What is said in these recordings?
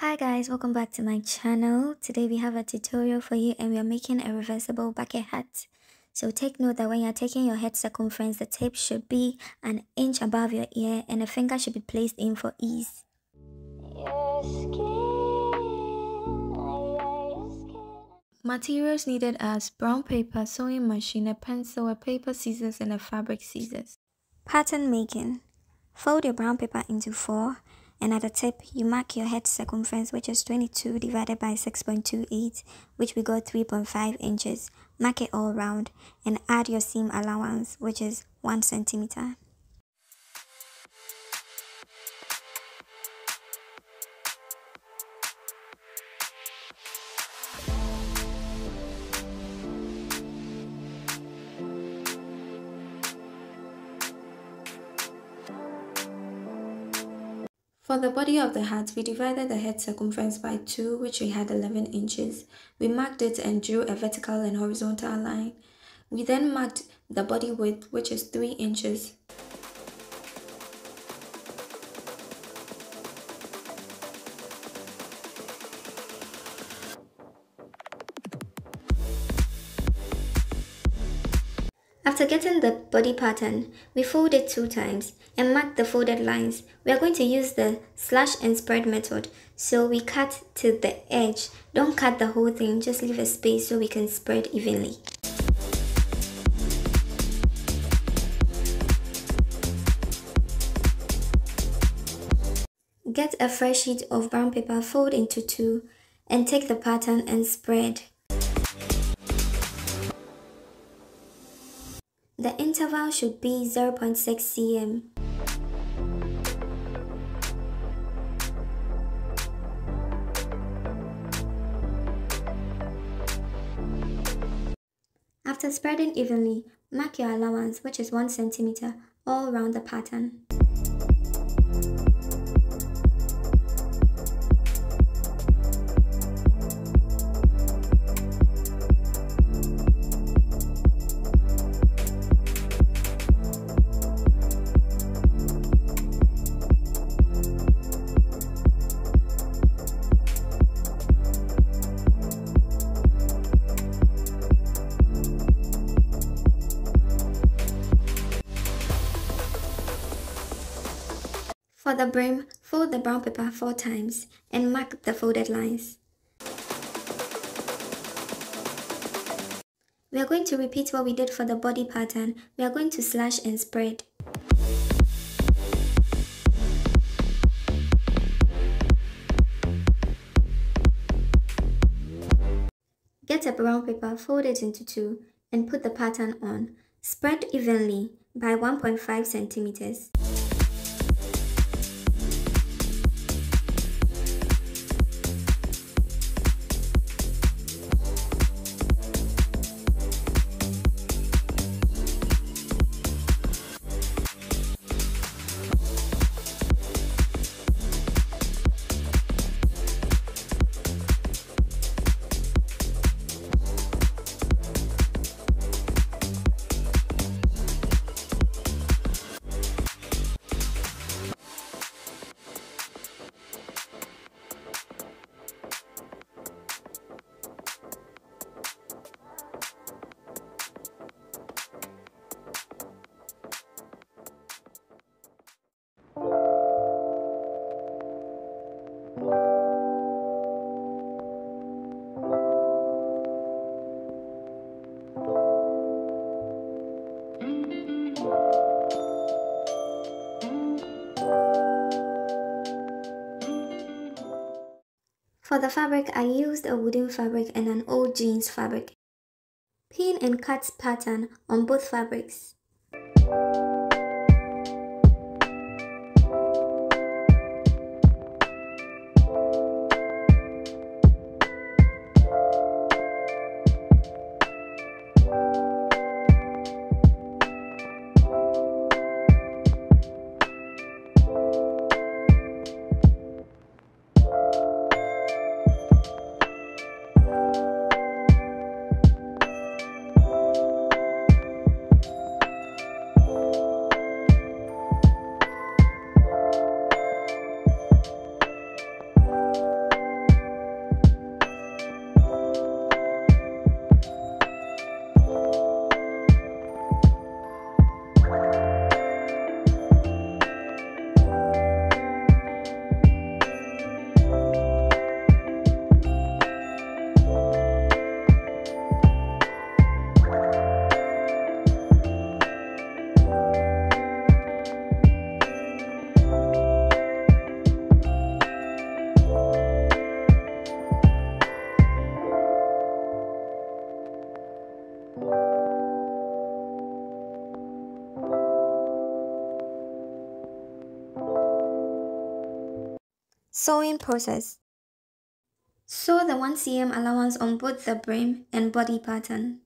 Hi guys, welcome back to my channel. Today we have a tutorial for you and we are making a reversible bucket hat. So take note that when you're taking your head circumference, the tape should be an inch above your ear and a finger should be placed in for ease. Materials needed as brown paper, sewing machine, a pencil, a paper scissors and a fabric scissors. Pattern making. Fold your brown paper into four and at the tip you mark your head circumference which is 22 divided by 6.28 which we got 3.5 inches. Mark it all round and add your seam allowance which is 1 centimeter. For the body of the hat, we divided the head circumference by 2, which we had 11 inches. We marked it and drew a vertical and horizontal line. We then marked the body width, which is 3 inches. After getting the body pattern, we fold it two times and mark the folded lines. We are going to use the slash and spread method. So we cut to the edge. Don't cut the whole thing, just leave a space so we can spread evenly. Get a fresh sheet of brown paper, fold into two, and take the pattern and spread. The interval should be 0.6 cm. After spreading evenly, mark your allowance which is 1 cm all around the pattern. The brim, fold the brown paper 4 times and mark the folded lines. We are going to repeat what we did for the body pattern. We are going to slash and spread. Get a brown paper, fold it into two, and put the pattern on. Spread evenly by 1.5 centimeters. Fabric, I used a wooden fabric and an old jeans fabric. Pin and cut pattern on both fabrics. Sewing process. Sew the 1 cm allowance on both the brim and body pattern.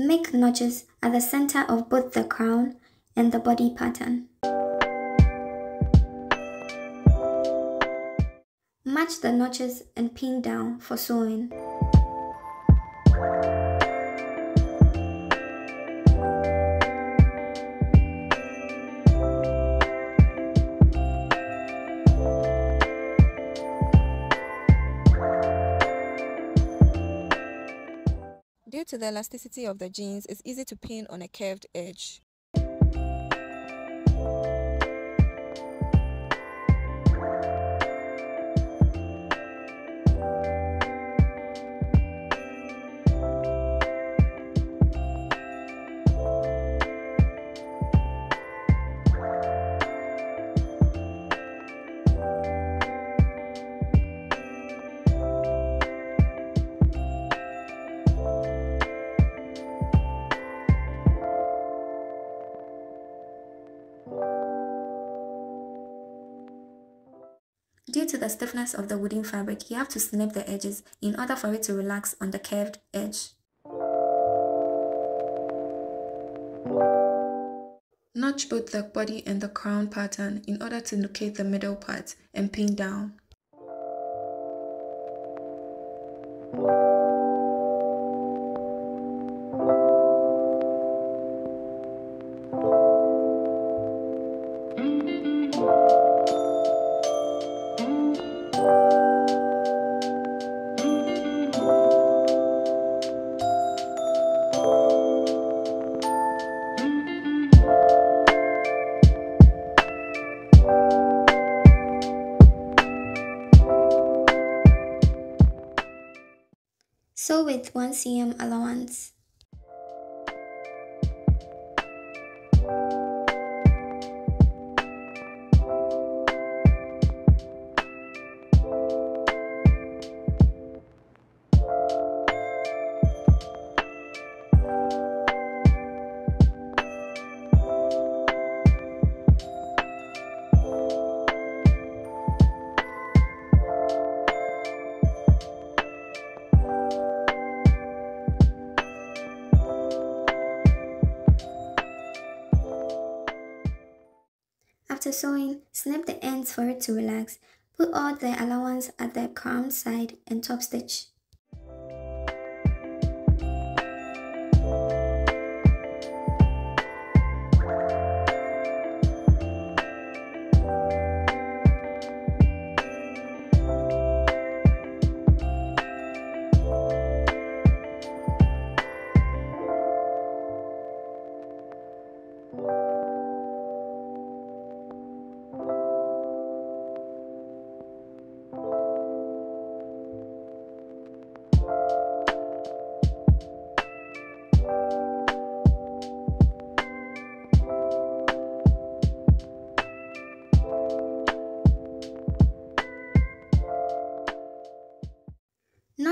Make notches at the center of both the crown and the body pattern. Match the notches and pin down for sewing. Due to the elasticity of the jeans, it's easy to pin on a curved edge. The stiffness of the wooden fabric, you have to snip the edges in order for it to relax on the curved edge. Notch both the body and the crown pattern in order to locate the middle part and pin down. Sew with 1 cm allowance. After sewing, snip the ends for it to relax. Put all the allowance at the crown side and top stitch.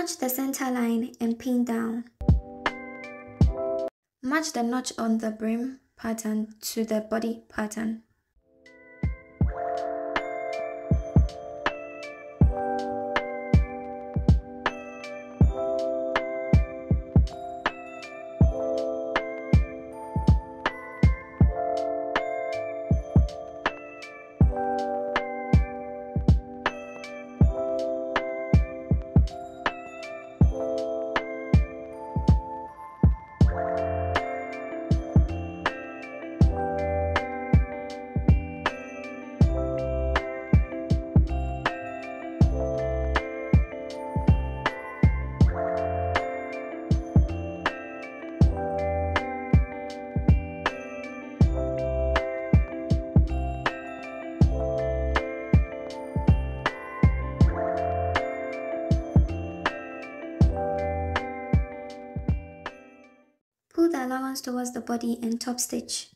Notch the center line and pin down. Match the notch on the brim pattern to the body pattern. Allowance towards the body and top stitch.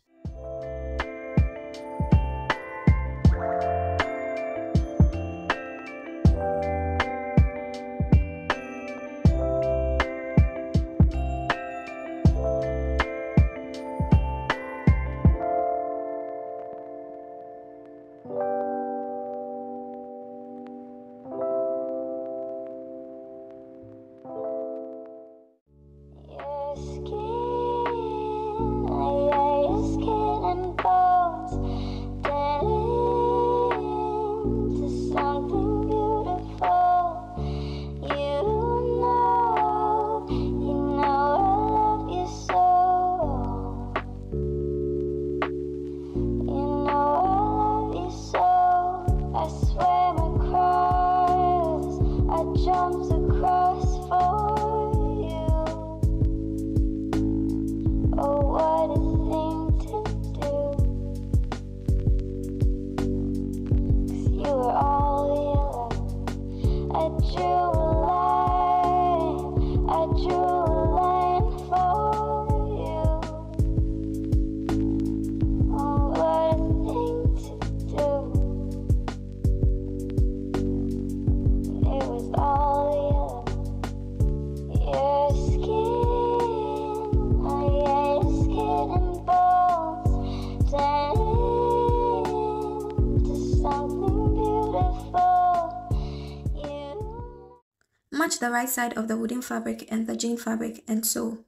The right side of the wooden fabric and the jean fabric and sew.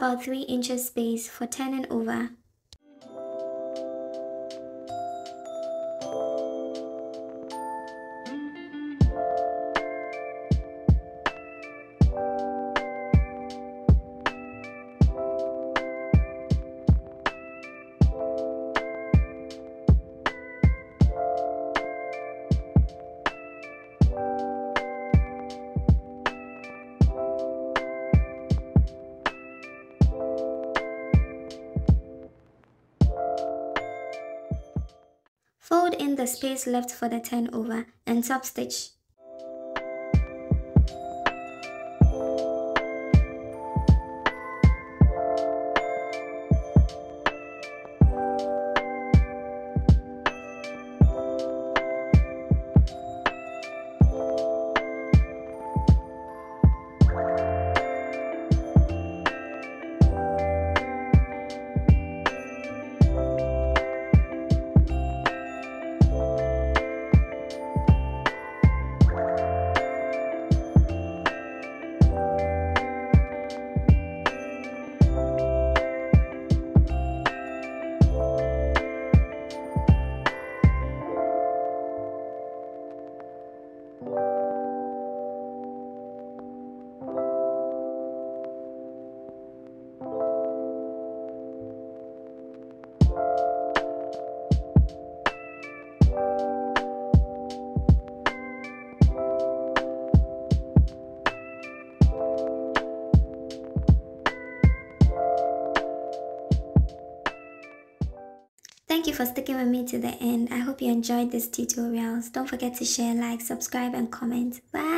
About 3 inches space for turning over. Fold in the space left for the turnover and top stitch. Thank you for sticking with me to the end. I hope you enjoyed this tutorials. Don't forget to share, like, subscribe and comment. Bye!